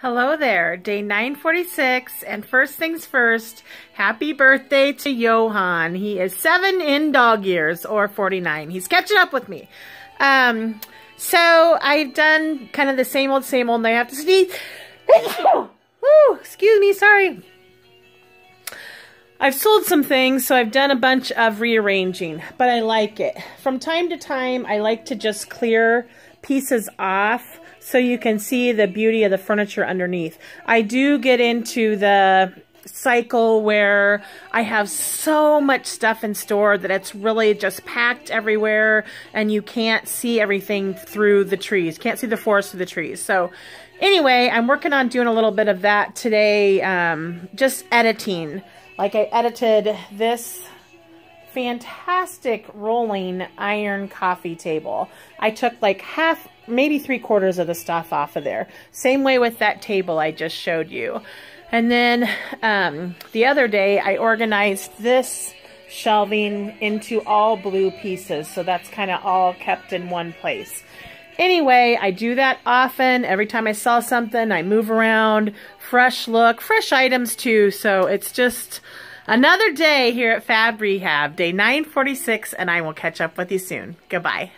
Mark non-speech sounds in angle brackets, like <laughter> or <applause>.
Hello there, day 946, and first things first, happy birthday to Johan. He is seven in dog years, or 49. He's catching up with me. Um, so I've done kind of the same old, same old, and I have to sneeze. <coughs> Woo, excuse me, sorry. I've sold some things, so I've done a bunch of rearranging, but I like it. From time to time, I like to just clear pieces off so you can see the beauty of the furniture underneath. I do get into the cycle where I have so much stuff in store that it's really just packed everywhere and you can't see everything through the trees. Can't see the forest through the trees. So anyway, I'm working on doing a little bit of that today, um, just editing. Like I edited this fantastic rolling iron coffee table. I took like half, maybe three quarters of the stuff off of there. Same way with that table I just showed you. And then um, the other day I organized this shelving into all blue pieces. So that's kind of all kept in one place. Anyway, I do that often. Every time I sell something, I move around. Fresh look, fresh items too. So it's just Another day here at Fab Rehab, day 946, and I will catch up with you soon. Goodbye.